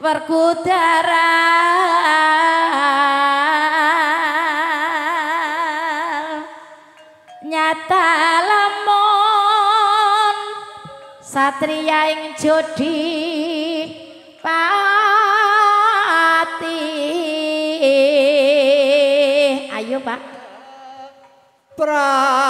berkudara nyata lemon satria ing jodi pati. Ayo pak. Prakoso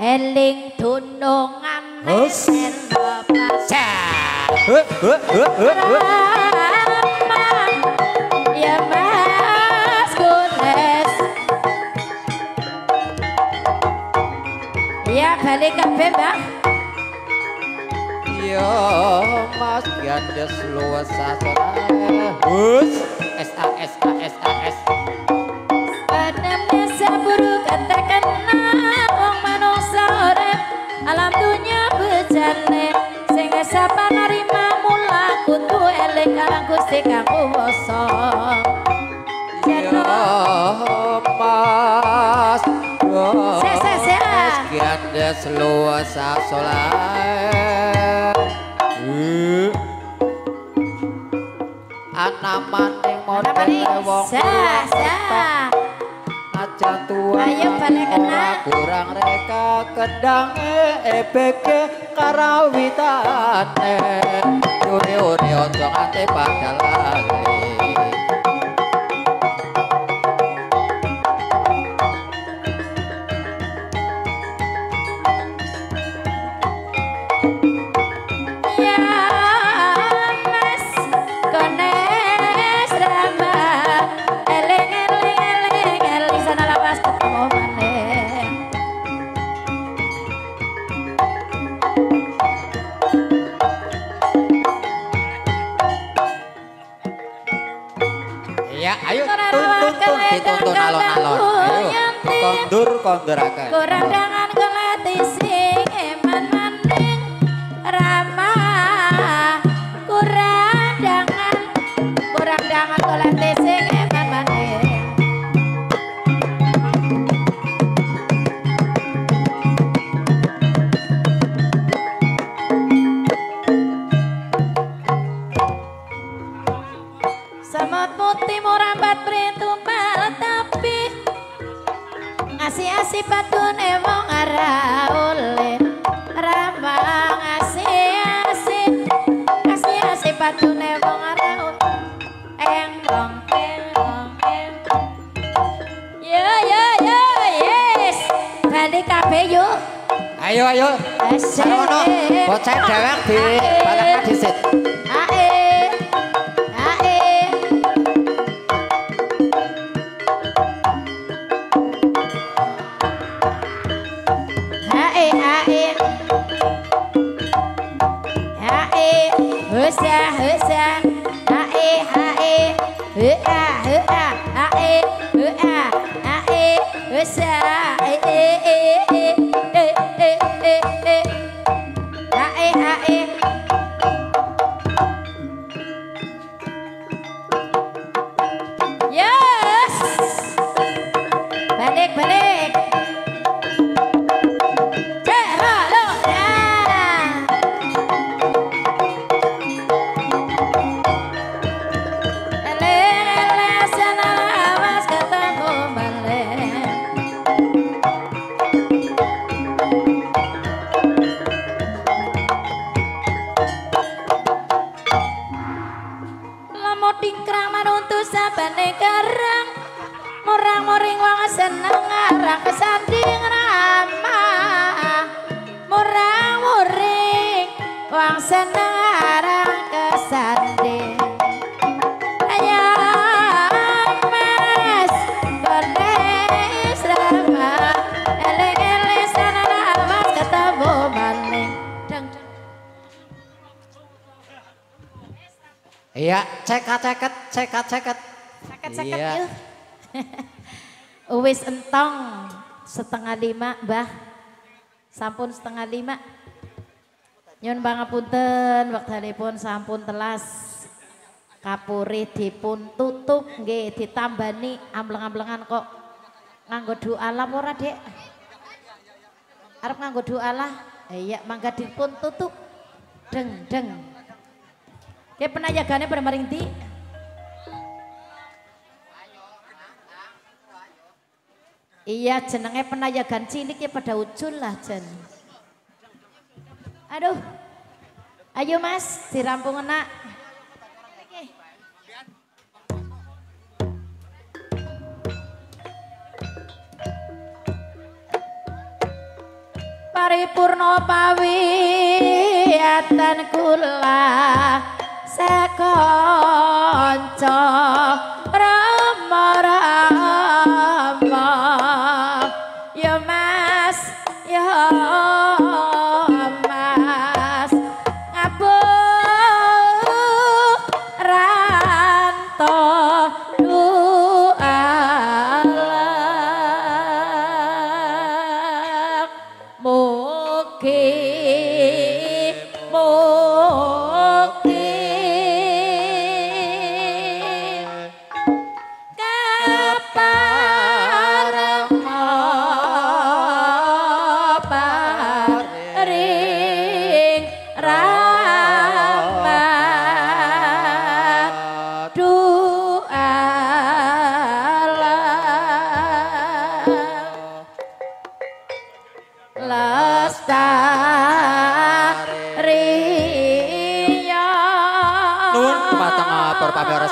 eling heh, heh, heh. Ya Mas Gunes Ya balik kabeh Mbak. Yo Mas Gandes luas sasana Hus. S A S A S A S kalang gusti kang kuwasa yeno mas Gendes luas asolai Anak maning mode wong. Sa, sa aja tua Ayo balik kena. ora kurang reka kedang ebeke karawitane. Ure ure ojo ngate padha lali ya ayo tuntun dituntun alon-alon ayo kondur Kurang dangan ayo ayo ayo sarwono bocah dewek di balak disit ae ae ae ae ae husa husa ae hứa, A hua ae hứa, ae husa ae modi kraman untuk sabane garang. Murang muring wong seneng arah kesanding rama murang muring wong seneng arah kesanding Iya, cekat ceket, cekat ceket. Seket-seket Iya. yuk. Wis entong setengah lima, Mbah. Sampun setengah lima. Nyun pangapunten wektalipun sampun telas. Kapuri dipun tutup nggih ditambani ambleng-amblengan kok nganggo doa lah ora, Dek? Arep nganggo doa lah. Iya, mangga dipun tutup. Deng deng. Kayak penayagane pada maring di. Iya jenenge penayagan cilik ya pada ucul lah jen. Aduh. Ayo mas dirampung enak. Paripurna pawiyatan kula sakanca rama rama. Ya mas ya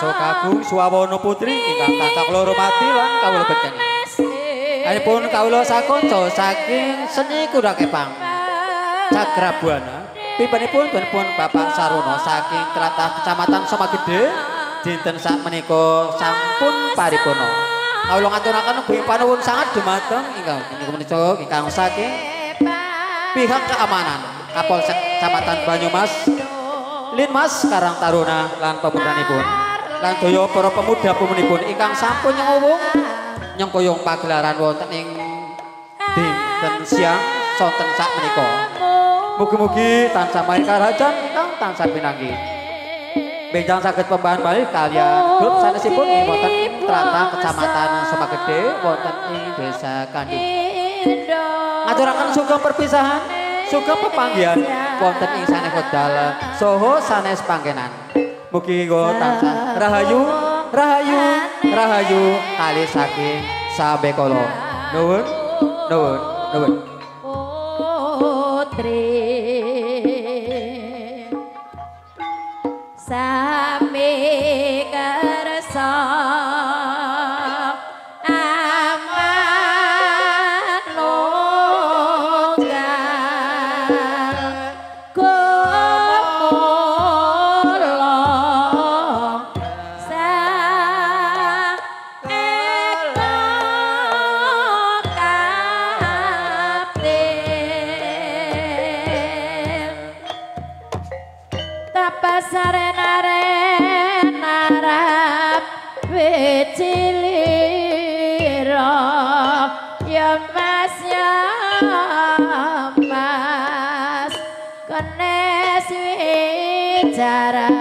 pamirsa kagung Swawana putri ingkang tansah kula hormati lan kawula bekten. Kanipun kawula sakonco saking seni kuda kepang Cagrabuana. Pimpinipun pun Bapak Sarono saking tlatah Kecamatan Somagede dinten sak menika sampun paripurna. Kawula ngaturaken ugi panuwun sangat dumateng ingkang menika ingkang saking pihak keamanan Kapolsek Kecamatan Banyumas Linmas Karang Taruna lan pemudhanipun lan daya para pemuda pemunipun ingkang sampun nyengowong nyengkoyong pagelaran wonten ing dinten siang sonten sak menika mugi-mugi tansah main karajan ingkang tansah pinanggi Benjang saged pembahan bali kalian grup sanesipun ing wonten ing Tlatah Kecamatan Somagede wonten ing Desa Kandi ngaturaken sugeng perpisahan sugeng pepanggihan wonten ing sanes wekdal saha sanes panggenan mugi go tansah. Rahayu rahayu rahayu. Kali saking sabekala nuwun nuwun nuwun. Putri wicilira ya mas ya mas. Kenes wicarane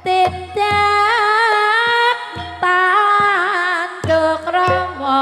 tindak tanduk rama